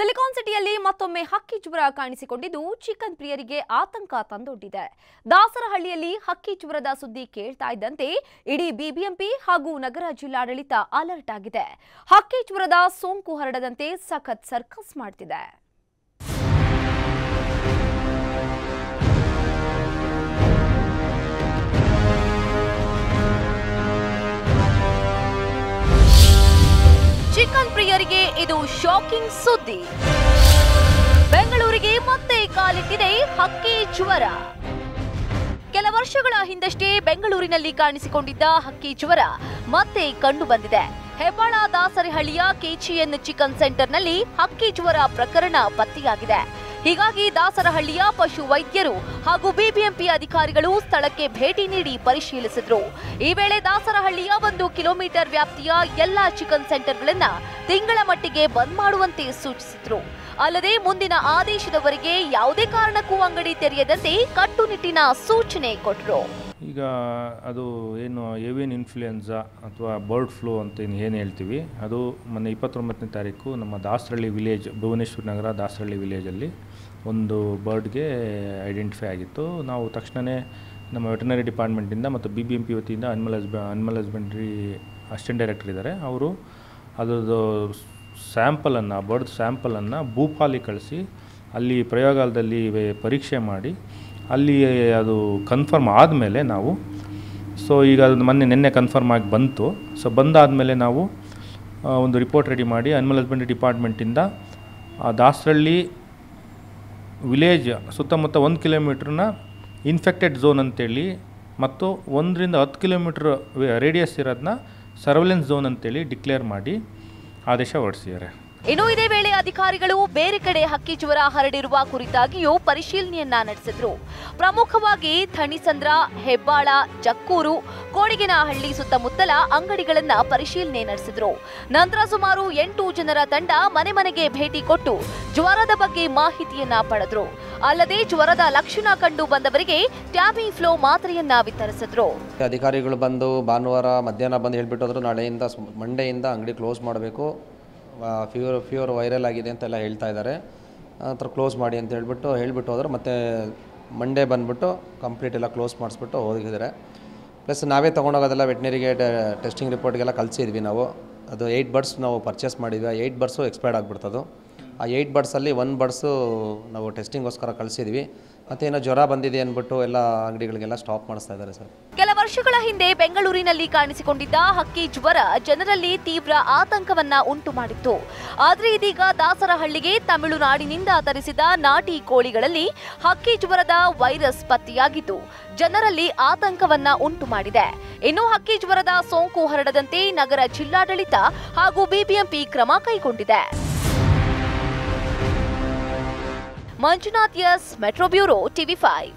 Silicon ಸಿಟಿಯಲ್ಲಿ ಮತ್ತೊಮ್ಮೆ ಹಕ್ಕಿ ಜ್ವರ ಕಾಣಿಸಿಕೊಂಡಿದ್ದು ಚಿಕನ್ ಪ್ರಿಯರಿಗೆ ಆತಂಕ ತಂದೊಡ್ಡಿದೆ. ದಾಸರಹಳ್ಳಿಯಲ್ಲಿ ಹಕ್ಕಿ ಜ್ವರದ ಸುದ್ದಿ ಕೇಳ್ತಾ ಇದ್ದಂತೆ ಇಡೀ ಬಿಬಿಎಂಪಿ ಹಾಗೂ ನಗರ ಜಿಲ್ಲಾಡಳಿತ ಅಲರ್ಟ್ ಆಗಿದೆ. ಹಕ್ಕಿ ಜ್ವರದ ಸೋಂಕು ಹರಡದಂತೆ ಸಖತ್ ಸರ್ಕಸ್ ಮಾಡ್ತಿದೆ. ಚಿಕನ್ ಪ್ರಿಯರಿಗೆ ಇದು ಶಾಕಿಂಗ್ ಸುದ್ದಿ. ಬೆಂಗಳೂರಿಗೆ ಮತ್ತೆ ಕಾಲಿಟ್ಟಿದೆ ಹಕ್ಕಿ ಜ್ವರ. ಕೆಲ ವರ್ಷಗಳ ಹಿಂದಷ್ಟೇ ಬೆಂಗಳೂರಿನಲ್ಲಿ ಕಾಣಿಸಿಕೊಂಡಿದ್ದ ಹಕ್ಕಿ ಜ್ವರ ಮತ್ತೆ ಕಂಡು ಬಂದಿದೆ. ಹೆಬ್ಬಾಳ ದಾಸರಿಹಳ್ಳಿಯ ಕೆಚಿಎನ್ ಚಿಕನ್ ಸೆಂಟರ್ನಲ್ಲಿ ಹಕ್ಕಿ ಜ್ವರ ಪ್ರಕರಣ ಪತ್ತೆಯಾಗಿದೆ. ಹೀಗಾಗಿ ದಾಸರಹಳ್ಳಿಯ ಪಶು ವೈದ್ಯರು ಹಾಗೂ ಬಿಬಿಎಂಪಿ ಅಧಿಕಾರಿಗಳು ಸ್ಥಳಕ್ಕೆ ಭೇಟಿ ನೀಡಿ ಪರಿಶೀಲಿಸಿದ್ರು. ಈ ವೇಳೆ ದಾಸರಹಳ್ಳಿಯ ಒಂದು ಕಿಲೋಮೀಟರ್ ವ್ಯಾಪ್ತಿಯ ಎಲ್ಲಾ ಚಿಕನ್ ಸೆಂಟರ್ಗಳನ್ನ ತಿಂಗಳ ಮಟ್ಟಿಗೆ ಬಂದ್ ಮಾಡುವಂತೆ ಸೂಚಿಸಿದ್ರು. ಅಲ್ಲದೆ ಮುಂದಿನ ಆದೇಶದವರೆಗೆ ಯಾವುದೇ ಕಾರಣಕ್ಕೂ ಅಂಗಡಿ ತೆರೆಯದಂತೆ ಕಟ್ಟುನಿಟ್ಟಿನ ಸೂಚನೆ ಕೊಟ್ಟರು ಈಗ ಅದು ಏನು ಏವಿಯನ್ ಇನ್ಫ್ಲೂಯೆನ್ಸಾ ಅಥವಾ ಬರ್ಡ್ ಫ್ಲೂ ಅಂತ ಏನು ಹೇಳ್ತೀವಿ, ಅದು ಮೊನ್ನೆ ಇಪ್ಪತ್ತೊಂಬತ್ತನೇ ತಾರೀಕು ನಮ್ಮ ದಾಸರಳ್ಳಿ ವಿಲೇಜ್ ಭುವನೇಶ್ವರ ನಗರ ದಾಸರಳ್ಳಿ ವಿಲೇಜಲ್ಲಿ ಒಂದು ಬರ್ಡ್ಗೆ ಐಡೆಂಟಿಫೈ ಆಗಿತ್ತು. ನಾವು ತಕ್ಷಣವೇ ನಮ್ಮ ವೆಟನರಿ ಡಿಪಾರ್ಟ್ಮೆಂಟಿಂದ ಮತ್ತು ಬಿ ಬಿ ಎಂ ಪಿ ವತಿಯಿಂದ ಅನಿಮಲ್ ಹಸ್ಬ ಅನಿಮಲ್ ಹಸ್ಬೆಂಡ್ರಿ ಅಸಿಸ್ಟೆಂಟ್ ಡೈರೆಕ್ಟರ್ ಇದ್ದಾರೆ. ಅವರು ಅದರದ್ದು ಸ್ಯಾಂಪಲನ್ನು ಬರ್ಡ್ ಸ್ಯಾಂಪಲನ್ನು ಭೂಪಾಲಿ ಕಳಿಸಿ ಅಲ್ಲಿ ಪ್ರಯೋಗಾಲದಲ್ಲಿ ಪರೀಕ್ಷೆ ಮಾಡಿ ಅಲ್ಲಿ ಅದು ಕನ್ಫರ್ಮ್ ಆದಮೇಲೆ ನಾವು ಸೊ ಈಗ ಅದು ಮೊನ್ನೆ, ನಿನ್ನೆ ಕನ್ಫರ್ಮ್ ಆಗಿ ಬಂತು. ಸೊ ಬಂದಾದಮೇಲೆ ನಾವು ಒಂದು ರಿಪೋರ್ಟ್ ರೆಡಿ ಮಾಡಿ ಅನಿಮಲ್ ಹಸ್ಬೆಂಡ್ರಿ ಡಿಪಾರ್ಟ್ಮೆಂಟಿಂದ ಆ, ದಾಸರಳ್ಳಿ ವಿಲೇಜ್ ಸುತ್ತಮುತ್ತ ಒಂದು ಕಿಲೋಮೀಟ್ರನ್ನ ಇನ್ಫೆಕ್ಟೆಡ್ ಝೋನ್ ಅಂತೇಳಿ, ಮತ್ತು ಒಂದರಿಂದ ಹತ್ತು ಕಿಲೋಮೀಟ್ರ್ ರೇಡಿಯಸ್ ಇರೋದನ್ನ ಸರ್ವೆಲೆನ್ಸ್ ಝೋನ್ ಅಂತೇಳಿ ಡಿಕ್ಲೇರ್ ಮಾಡಿ ಆದೇಶ ಹೊರಡಿಸಿದ್ದಾರೆ. ಇನ್ನು ಇದೇ ವೇಳೆ ಅಧಿಕಾರಿಗಳು ಬೇರೆ ಕಡೆ ಹಕ್ಕಿ ಜ್ವರ ಹರಡಿರುವ ಕುರಿತಾಗಿಯೂ ಪರಿಶೀಲನೆಯನ್ನ ನಡೆಸಿದ್ರು. ಪ್ರಮುಖವಾಗಿ ಥಣಿಸಂದ್ರ, ಹೆಬ್ಬಾಳ, ಜಕ್ಕೂರು, ಕೋಡಿಗೆನಹಳ್ಳಿ ಸುತ್ತಮುತ್ತಲ ಅಂಗಡಿಗಳನ್ನ ಪರಿಶೀಲನೆ ನಡೆಸಿದ್ರು. ನಂತರ ಸುಮಾರು ಎಂಟು ಜನರ ತಂಡ ಮನೆ ಮನೆಗೆ ಭೇಟಿ ಕೊಟ್ಟು ಜ್ವರದ ಬಗ್ಗೆ ಮಾಹಿತಿಯನ್ನ ಪಡೆದ್ರು. ಅಲ್ಲದೆ ಜ್ವರದ ಲಕ್ಷಣ ಕಂಡು ಬಂದವರಿಗೆ ಟ್ಯಾಬಿ ಫ್ಲೋ ಮಾತ್ರೆಯನ್ನ ವಿತರಿಸಿದ್ರು. ಅಧಿಕಾರಿಗಳು ಬಂದು ಭಾನುವಾರ ಮಧ್ಯಾಹ್ನ ಬಂದು ಹೇಳ್ಬಿಟ್ಟು ನಾಳೆಯಿಂದ ಮಂಡೆಯಿಂದ ಅಂಗಡಿ ಕ್ಲೋಸ್ ಮಾಡಬೇಕು. ಫೀವರ್ ಫೀವರ್ ವೈರಲ್ ಆಗಿದೆ ಅಂತೆಲ್ಲ ಹೇಳ್ತಾ ಇದ್ದಾರೆ. ಆ ಕ್ಲೋಸ್ ಮಾಡಿ ಅಂತ ಹೇಳ್ಬಿಟ್ಟು ಹೇಳ್ಬಿಟ್ಟು ಹೋದ್ರೆ. ಮತ್ತೆ ಮಂಡೇ ಬಂದ್ಬಿಟ್ಟು ಕಂಪ್ಲೀಟ್ ಎಲ್ಲ ಕ್ಲೋಸ್ ಮಾಡಿಸ್ಬಿಟ್ಟು ಹೋಗಿದ್ದಾರೆ. ಪ್ಲಸ್ ನಾವೇ ತೊಗೊಂಡೋಗೋದೆಲ್ಲ ವೆಟ್ನರಿಗೆ ಟೆಸ್ಟಿಂಗ್ ರಿಪೋರ್ಟ್ಗೆಲ್ಲ ಕಳಿಸಿದ್ವಿ ನಾವು. ಅದು ಏಯ್ಟ್ ಬರ್ಡ್ಸ್ ನಾವು ಪರ್ಚೇಸ್ ಮಾಡಿದ್ವಿ. ಆ ಏಯ್ಟ್ ಬರ್ಡ್ಸು ಎಕ್ಸ್ಪೈರ್ಡ್ ಆಗಿಬಿಡ್ತದು. ಆ ಏಯ್ಟ್ ಬರ್ಡ್ಸಲ್ಲಿ ಒನ್ ಬರ್ಡ್ಸು ನಾವು ಟೆಸ್ಟಿಂಗೋಸ್ಕರ ಕಳಿಸಿದ್ವಿ. ಮತ್ತು ಏನೋ ಜ್ವರ ಬಂದಿದೆ ಅಂದ್ಬಿಟ್ಟು ಎಲ್ಲ ಅಂಗಡಿಗಳಿಗೆಲ್ಲ ಸ್ಟಾಪ್ ಮಾಡಿಸ್ತಾ ಇದ್ದಾರೆ ಸರ್. ವರ್ಷಗಳ ಹಿಂದೆ ಬೆಂಗಳೂರಿನಲ್ಲಿ ಕಾಣಿಸಿಕೊಂಡಿದ್ದ ಹಕ್ಕಿ ಜ್ವರ ಜನರಲ್ಲಿ ತೀವ್ರ ಆತಂಕವನ್ನ ಉಂಟು ಮಾಡಿತ್ತು. ಆದರೆ ಇದೀಗ ದಾಸರಹಳ್ಳಿಗೆ ತಮಿಳುನಾಡಿನಿಂದ ತರಿಸಿದ ನಾಟಿ ಕೋಳಿಗಳಲ್ಲಿ ಹಕ್ಕಿ ಜ್ವರದ ವೈರಸ್ ಪತ್ತೆಯಾಗಿದ್ದು, ಜನರಲ್ಲಿ ಆತಂಕವನ್ನ ಉಂಟು ಮಾಡಿದೆ. ಇನ್ನು ಹಕ್ಕಿ ಜ್ವರದ ಸೋಂಕು ಹರಡದಂತೆ ನಗರ ಜಿಲ್ಲಾಡಳಿತ ಹಾಗೂ ಬಿಬಿಎಂಪಿ ಕ್ರಮ ಕೈಗೊಂಡಿದೆ. Manjunath S, metro bureau, TV five.